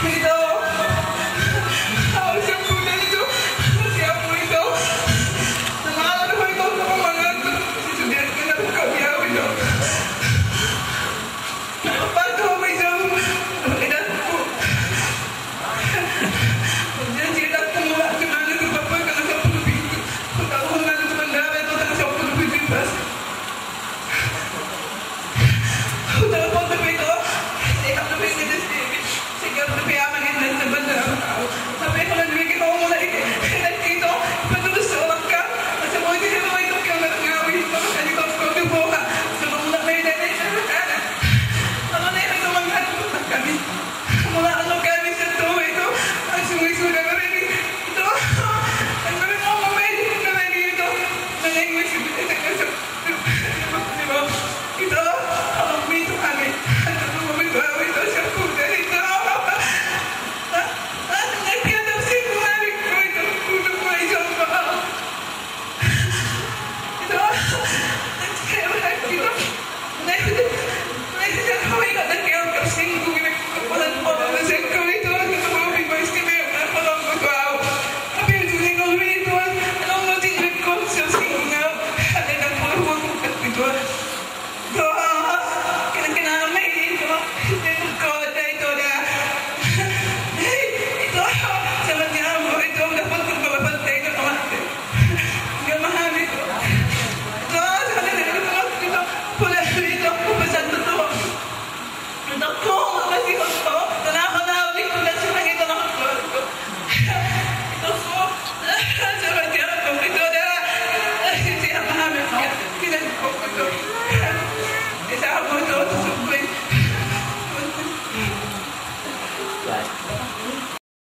Ito. Ako Ito, nagkaya Ito